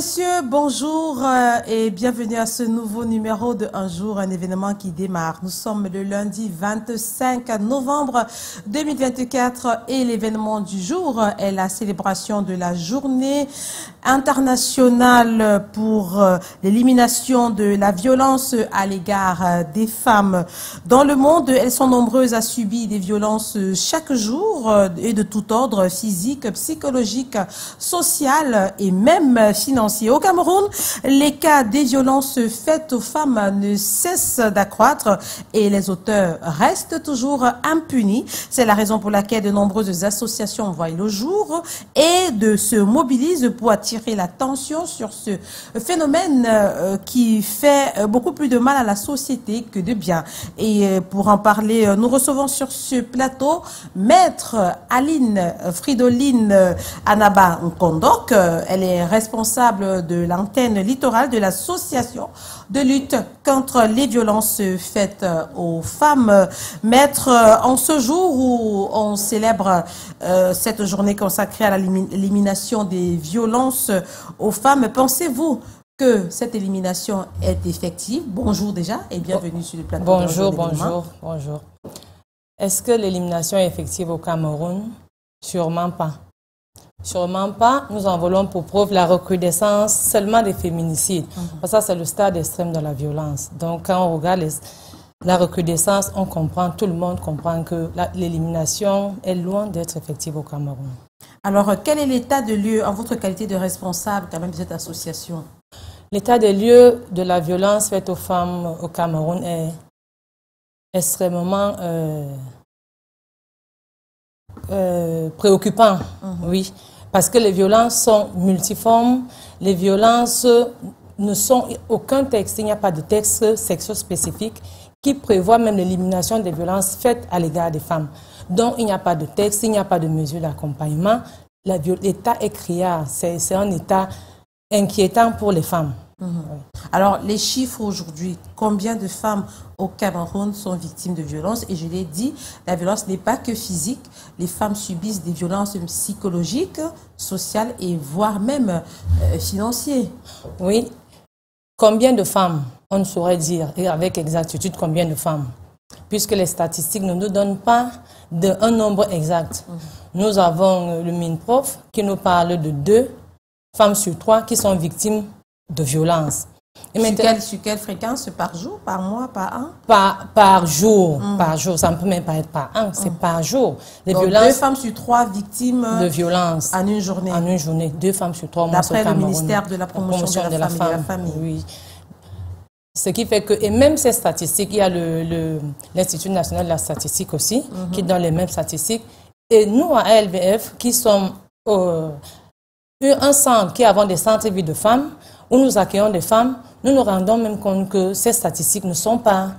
messieurs, bonjour euh, et bienvenue à ce nouveau numéro de Un jour, un événement qui démarre. Nous sommes le lundi 25 novembre 2024 et l'événement du jour est la célébration de la journée internationale pour euh, l'élimination de la violence à l'égard euh, des femmes. Dans le monde, elles sont nombreuses à subir des violences chaque jour et de tout ordre, physique, psychologique, social et même Au Cameroun, les cas des violences faites aux femmes ne cessent d'accroître et les auteurs restent toujours impunis. C'est la raison pour laquelle de nombreuses associations voient le jour et se mobilisent pour attirer l'attention sur ce phénomène euh, qui fait beaucoup plus de mal à la société que de bien. Et euh, pour en parler, euh, nous recevons sur ce plateau Maître Aline Fridoline Anaba Nkondok. Elle est responsable de l'antenne littorale de l'association de lutte contre les violences faites aux femmes. Maître, en ce jour où on célèbre euh, cette journée consacrée à l'élimination des violences aux femmes, pensez-vous que cette élimination est effective? Bonjour déjà et bienvenue sur le plateau. Bonjour, bonjour, bonjour. Est-ce que l'élimination est effective au Cameroun? Sûrement pas. Sûrement pas. Nous en voulons pour preuve la recrudescence seulement des féminicides. Mhm. Ça, c'est le stade extrême de la violence. Donc, quand on regarde la recrudescence, on comprend, tout le monde comprend que l'élimination est loin d'être effective au Cameroun. Alors, quel est l'état de lieu en votre qualité de responsable quand même de cette association? L'état de lieu de la violence faite aux femmes au Cameroun est extrêmement euh, euh, préoccupant, mhm. oui. Parce que les violences sont multiformes, les violences ne sont aucun texte, il n'y a pas de texte sexuel spécifique qui prévoit même l'élimination des violences faites à l'égard des femmes. Donc il n'y a pas de texte, il n'y a pas de mesure d'accompagnement. L'état est criard, c'est un état inquiétant pour les femmes. Alors, les chiffres aujourd'hui, combien de femmes au Cameroun sont victimes de violences? Et je l'ai dit, la violence n'est pas que physique. Les femmes subissent des violences psychologiques, sociales et voire même euh, financières. Oui. Combien de femmes On ne saurait dire et avec exactitude combien de femmes? Puisque les statistiques ne nous donnent pas de, un nombre exact. Mhm. Nous avons euh, le MINPROF qui nous parle de deux femmes sur trois qui sont victimes de violence. Et sur, quelle, sur, quelle, fréquence? Par jour, par mois, par an? Par, par jour, mm. par jour. Ça ne peut même pas être par an, c'est mm. par jour. Les Donc violences, deux femmes sur trois victimes de violence en une journée. En une journée, deux femmes sur trois. D'après le ministère de la promotion, de, la, de la famille. Oui. Ce qui fait que, et même ces statistiques, il y a l'Institut le, national de la statistique aussi, mm-hmm. qui donne les mêmes statistiques. Et nous, à LVF, qui sommes euh, un centre qui avons des centres de vie de femmes, où nous accueillons des femmes, nous nous rendons même compte que ces statistiques ne sont pas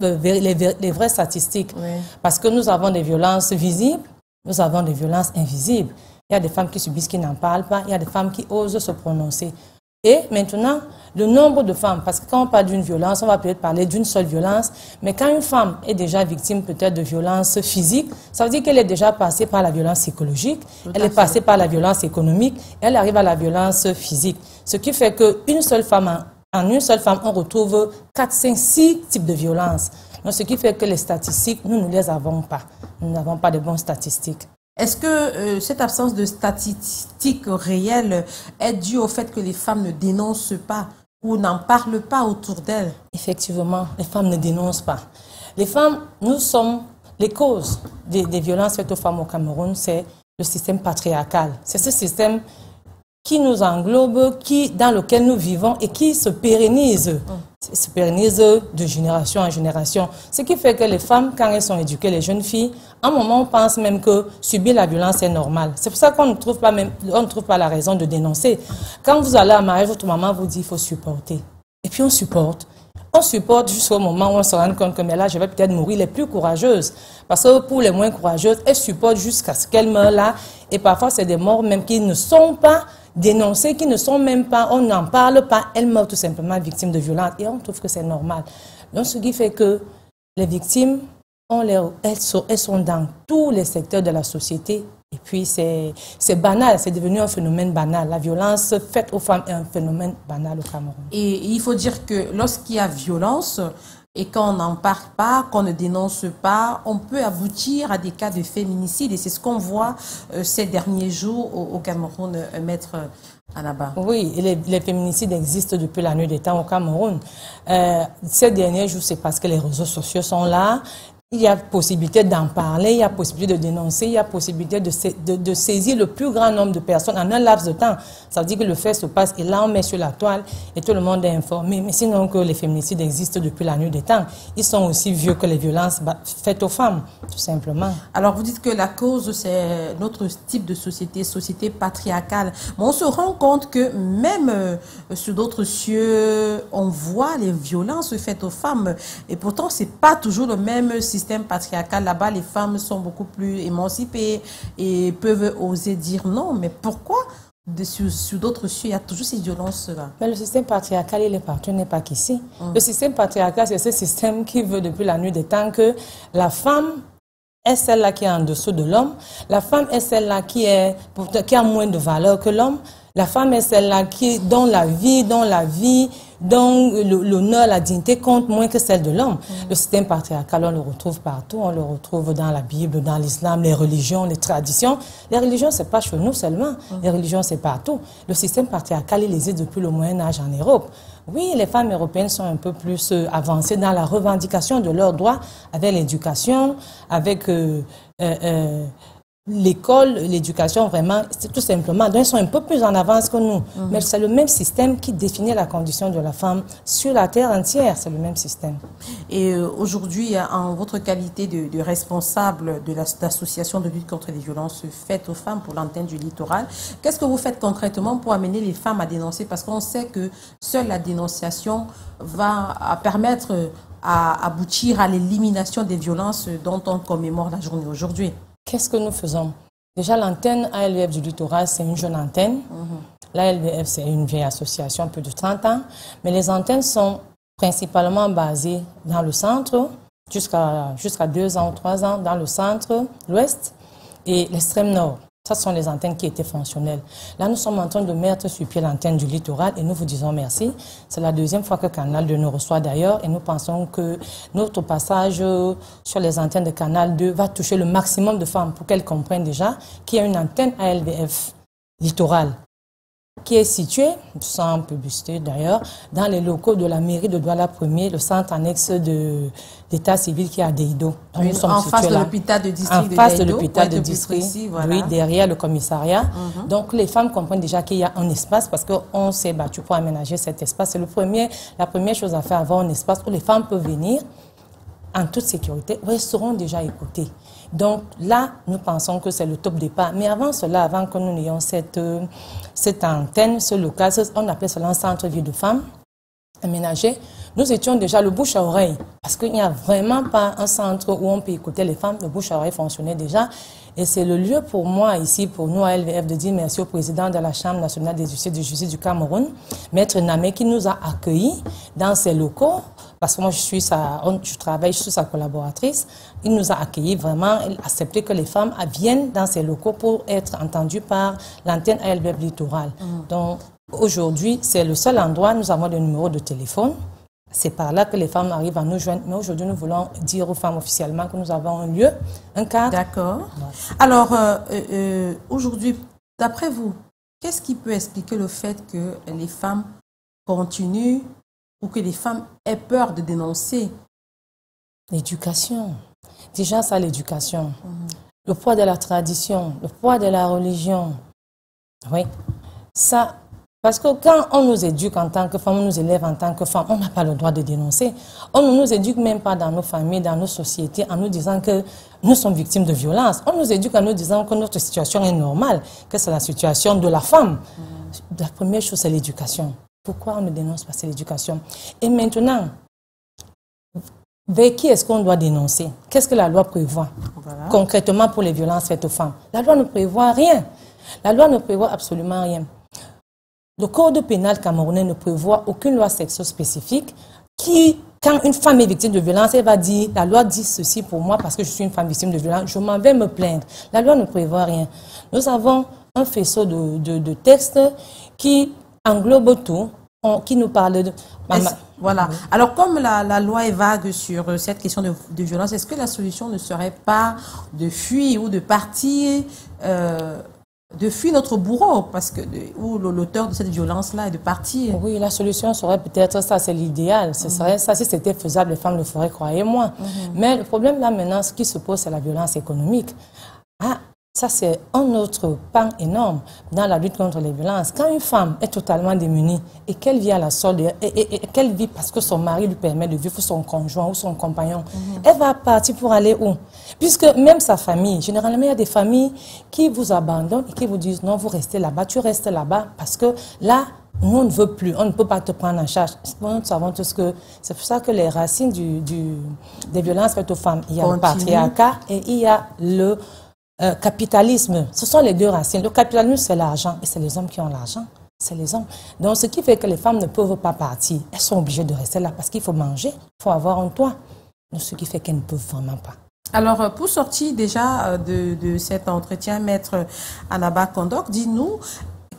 les, vraies statistiques. Parce que nous avons des violences visibles, nous avons des violences invisibles. Il y a des femmes qui subissent, qui n'en parlent pas, il y a des femmes qui osent se prononcer. Et maintenant, le nombre de femmes, parce que quand on parle d'une violence, on va peut-être parler d'une seule violence, mais quand une femme est déjà victime peut-être de violence physique, ça veut dire qu'elle est déjà passée par la violence psychologique, elle est passée par la violence économique, et elle arrive à la violence physique. Ce qui fait qu'une seule femme, en une seule femme, on retrouve 4, 5, 6 types de violences. Donc, ce qui fait que les statistiques, nous ne les avons pas. Nous n'avons pas de bonnes statistiques. Est-ce que euh, cette absence de statistiques réelles est due au fait que les femmes ne dénoncent pas ou n'en parlent pas autour d'elles? Effectivement, les femmes ne dénoncent pas. Les femmes, nous sommes les causes des, des violences faites aux femmes au Cameroun, c'est le système patriarcal. C'est ce système qui nous englobe, qui, dans lequel nous vivons et qui se pérennise, se pérennise de génération en génération. Ce qui fait que les femmes, quand elles sont éduquées, les jeunes filles, à un moment, on pense même que subir la violence est normal. C'est pour ça qu'on ne trouve pas ne trouve pas la raison de dénoncer. Quand vous allez à mariage, votre maman vous dit qu'il faut supporter. Et puis on supporte. On supporte jusqu'au moment où on se rend compte que mais là, je vais peut-être mourir les plus courageuses. Parce que pour les moins courageuses, elles supportent jusqu'à ce qu'elles meurent là. Et parfois, c'est des morts même qui ne sont pas dénoncées, qui ne sont même pas, on n'en parle pas, elles meurent tout simplement victimes de violences et on trouve que c'est normal. Donc ce qui fait que les victimes, elles sont dans tous les secteurs de la société Et puis, c'est banal, c'est devenu un phénomène banal. La violence faite aux femmes est un phénomène banal au Cameroun. Et il faut dire que lorsqu'il y a violence, et qu'on n'en parle pas, qu'on ne dénonce pas, on peut aboutir à des cas de féminicide. Et c'est ce qu'on voit euh, ces derniers jours au, Cameroun, euh, maître Anaba. Oui, les, les, féminicides existent depuis la nuit des temps au Cameroun. Euh, ces derniers jours, c'est parce que les réseaux sociaux sont là il y a possibilité d'en parler, il y a possibilité de dénoncer, il y a possibilité de, saisir le plus grand nombre de personnes en un laps de temps. Ça veut dire que le fait se passe et là on met sur la toile et tout le monde est informé. Mais sinon que les féminicides existent depuis la nuit des temps, ils sont aussi vieux que les violences faites aux femmes, tout simplement. Alors vous dites que la cause c'est notre type de société, société patriarcale. Mais on se rend compte que même euh, sur d'autres cieux, on voit les violences faites aux femmes et pourtant c'est pas toujours le même système système patriarcal, là-bas, les femmes sont beaucoup plus émancipées et peuvent oser dire non. Mais pourquoi? Sur, d'autres cieux, il y a toujours ces violences-là. Mais le système patriarcal, il est partout, n'est pas qu'ici. Hum. Le système patriarcal, c'est ce système qui veut depuis la nuit des temps que la femme est celle-là qui est en dessous de l'homme. La femme est celle-là qui, est, qui a moins de valeur que l'homme. La femme est celle-là qui, dont la vie, dont la vie, dont l'honneur, la dignité compte moins que celle de l'homme. Mm. Le système patriarcal, on le retrouve partout. On le retrouve dans la Bible, dans l'islam, les religions, les traditions. Les religions, c'est pas chez nous seulement. Mm. Les religions, c'est partout. Le système patriarcal, il existe depuis le Moyen Âge en Europe. Oui, les femmes européennes sont un peu plus euh, avancées dans la revendication de leurs droits avec l'éducation, avec euh, euh, l'école, l'éducation, vraiment, c'est tout simplement, donc ils sont un peu plus en avance que nous. Mhm. Mais c'est le même système qui définit la condition de la femme sur la terre entière, c'est le même système. Et euh, aujourd'hui, en votre qualité de, responsable de l'association de lutte contre les violences faites aux femmes pour l'antenne du littoral, qu'est-ce que vous faites concrètement pour amener les femmes à dénoncer? Parce qu'on sait que seule la dénonciation va permettre à aboutir à l'élimination des violences dont on commémore la journée aujourd'hui. Qu'est-ce que nous faisons? Déjà, l'antenne ALVF du littoral, c'est une jeune antenne. Mhm. L'ALVF, c'est une vieille association, plus de 30 ans. Mais les antennes sont principalement basées dans le centre, jusqu'à jusqu'à deux ans ou trois ans, dans le centre, l'ouest et l'extrême nord. Ce sont les antennes qui étaient fonctionnelles. Là, nous sommes en train de mettre sur pied l'antenne du littoral et nous vous disons merci. C'est la deuxième fois que Canal 2 nous reçoit d'ailleurs et nous pensons que notre passage sur les antennes de Canal 2 va toucher le maximum de femmes pour qu'elles comprennent déjà qu'il y a une antenne ALVF littorale qui est situé, sans publicité d'ailleurs, dans les locaux de la mairie de Douala 1er, le centre annexe d'état civil qui est à Deido. en face de l'hôpital de district En face de, l'hôpital de district, oui, derrière le commissariat. Mhm. Donc les femmes comprennent déjà qu'il y a un espace parce qu'on s'est battu pour aménager cet espace. C'est premier, la première chose à faire, avoir un espace où les femmes peuvent venir en toute sécurité, où elles seront déjà écoutées. Donc là, nous pensons que c'est le top départ. Mais avant cela, avant que nous n'ayons cette, euh, cette antenne, ce local, on appelait cela un centre-ville de femmes aménagé, nous étions déjà le bouche à oreille. Parce qu'il n'y a vraiment pas un centre où on peut écouter les femmes. Le bouche à oreille fonctionnait déjà. Et c'est le lieu pour moi ici, pour nous à LVF, de dire merci au président de la Chambre nationale des huissiers de justice du Cameroun, Maître Namé, qui nous a accueillis dans ses locaux parce que moi je suis sa, je travaille, je suis sa collaboratrice. Il nous a accueillis vraiment, il a accepté que les femmes viennent dans ces locaux pour être entendues par l'antenne ALB Littoral. Mm. Donc aujourd'hui, c'est le seul endroit, nous avons des numéros de téléphone. C'est par là que les femmes arrivent à nous joindre. Mais aujourd'hui, nous voulons dire aux femmes officiellement que nous avons un lieu, un cadre. D'accord. Alors, euh, euh, aujourd'hui, d'après vous, qu'est-ce qui peut expliquer le fait que les femmes continuent ou que les femmes aient peur de dénoncer L'éducation. Déjà, ça, l'éducation. Mhm. Le poids de la tradition, le poids de la religion. Oui. Ça, parce que quand on nous éduque en tant que femme, on nous élève en tant que femme, on n'a pas le droit de dénoncer. On ne nous éduque même pas dans nos familles, dans nos sociétés, en nous disant que nous sommes victimes de violences. On nous éduque en nous disant que notre situation est normale, que c'est la situation de la femme. Mhm. La première chose, c'est l'éducation. Pourquoi on ne dénonce pas cette l'éducation Et maintenant, vers qui est-ce qu'on doit dénoncer? Qu'est-ce que la loi prévoit? Concrètement pour les violences faites aux femmes La loi ne prévoit rien. La loi ne prévoit absolument rien. Le code pénal camerounais ne prévoit aucune loi sexo spécifique qui quand une femme est victime de violence, elle va dire, la loi dit ceci pour moi parce que je suis une femme victime de violence, je m'en vais me plaindre. La loi ne prévoit rien. Nous avons un faisceau de, textes qui englobe tout, qui nous parle de... Voilà. Alors, comme la, loi est vague sur euh, cette question de, violence, est-ce que la solution ne serait pas de fuir ou de partir, euh, de fuir notre bourreau, parce que ou l'auteur de cette violence-là est de partir Oui, la solution serait peut-être ça, c'est l'idéal. Ce serait ça, si c'était faisable, les femmes le feraient, croyez-moi. Mhm. Mais le problème là maintenant, ce qui se pose, c'est la violence économique. Ah, ça, c'est un autre pan énorme dans la lutte contre les violences. Quand une femme est totalement démunie et qu'elle vit à la solde, et, qu'elle vit parce que son mari lui permet de vivre son conjoint ou son compagnon, mhm. elle va partir pour aller où? Puisque même sa famille, généralement, il y a des familles qui vous abandonnent et qui vous disent non, vous restez là-bas, tu restes là-bas parce que là, nous, on ne veut plus, on ne peut pas te prendre en charge. Nous savons tous que c'est pour ça que les racines du, des violences faites aux femmes, il y a le patriarcat et il y a le euh, capitalisme, ce sont les deux racines. Le capitalisme, c'est l'argent, et c'est les hommes qui ont l'argent. C'est les hommes. Donc, ce qui fait que les femmes ne peuvent pas partir. Elles sont obligées de rester là parce qu'il faut manger, il faut avoir un toit. Donc, ce qui fait qu'elles ne peuvent vraiment pas. Alors, euh, pour sortir déjà euh, de, de cet entretien, Maître Anaba Kondok, dis-nous,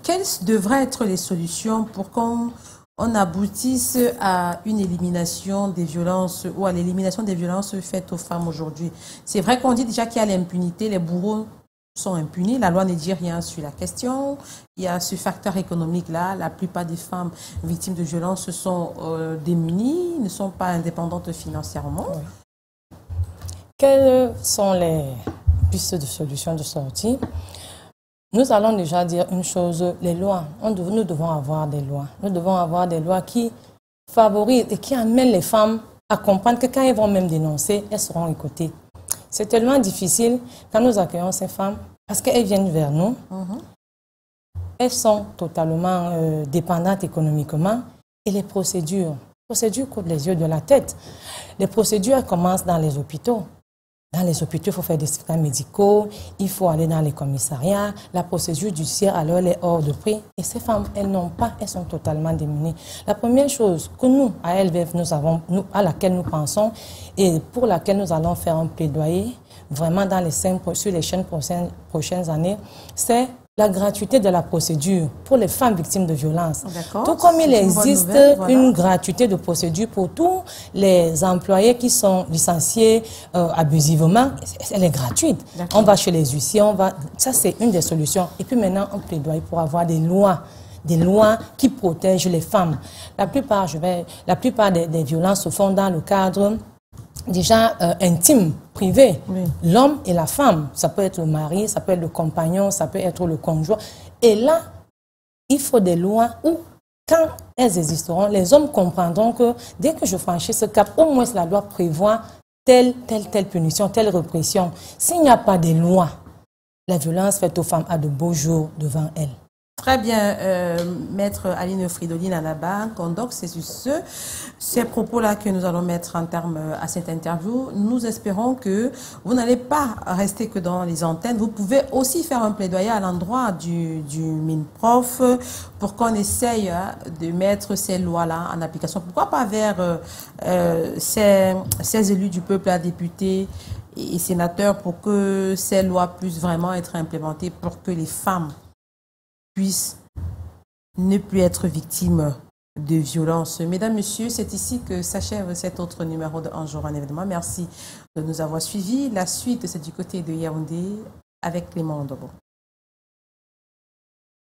quelles devraient être les solutions pour qu'on on aboutisse à une élimination des violences ou à l'élimination des violences faites aux femmes aujourd'hui. C'est vrai qu'on dit déjà qu'il y a l'impunité, les bourreaux sont impunis, la loi ne dit rien sur la question. Il y a ce facteur économique-là, la plupart des femmes victimes de violences sont euh, démunies, ne sont pas indépendantes financièrement. Quelles sont les pistes de solutions de sortie? Nous allons déjà dire une chose, les lois. nous devons avoir des lois. Nous devons avoir des lois qui favorisent et qui amènent les femmes à comprendre que quand elles vont même dénoncer, elles seront écoutées. C'est tellement difficile quand nous accueillons ces femmes parce qu'elles viennent vers nous. Mhm. Elles sont totalement euh, dépendantes économiquement et les procédures. Les procédures coupent les yeux de la tête. Les procédures commencent dans les hôpitaux. Dans les hôpitaux, il faut faire des certificats médicaux, il faut aller dans les commissariats. La procédure judiciaire, alors, elle est hors de prix. Et ces femmes, elles n'ont pas, elles sont totalement démunies. La première chose que nous, à LVF, nous avons, à laquelle nous pensons et pour laquelle nous allons faire un plaidoyer, vraiment dans les sur les prochaines, prochaines années, c'est la gratuité de la procédure pour les femmes victimes de violences. Tout comme il existe une, gratuité de procédure pour tous les employés qui sont licenciés euh, abusivement, elle est gratuite. On va chez les huissiers, on va... Ça, c'est une des solutions. Et puis maintenant, on plaidoyer pour avoir des lois des lois qui protègent les femmes. La plupart, je vais, la plupart des, des violences se font dans le cadre déjà euh, intime, privé. L'homme et la femme, ça peut être le mari, ça peut être le compagnon, ça peut être le conjoint. Et là, il faut des lois où, quand elles existeront, les hommes comprendront que dès que je franchis ce cap, au moins la loi prévoit telle, telle, telle punition, telle répression. S'il n'y a pas de loi, la violence faite aux femmes a de beaux jours devant elles. Très bien, euh, Maître Aline Fridoline banque. Donc, c'est sur ce, ces propos-là que nous allons mettre en terme à cette interview. Nous espérons que vous n'allez pas rester que dans les antennes. Vous pouvez aussi faire un plaidoyer à l'endroit du, du MINPROF pour qu'on essaye hein, de mettre ces lois-là en application. Pourquoi pas vers euh, euh, ces, ces élus du peuple, à députés et sénateurs, pour que ces lois puissent vraiment être implémentées pour que les femmes ne plus être victimes de violences. Mesdames, Messieurs, c'est ici que s'achève cet autre numéro de Un jour en événement. Merci de nous avoir suivis. La suite, c'est du côté de Yaoundé avec Clément Ndobo.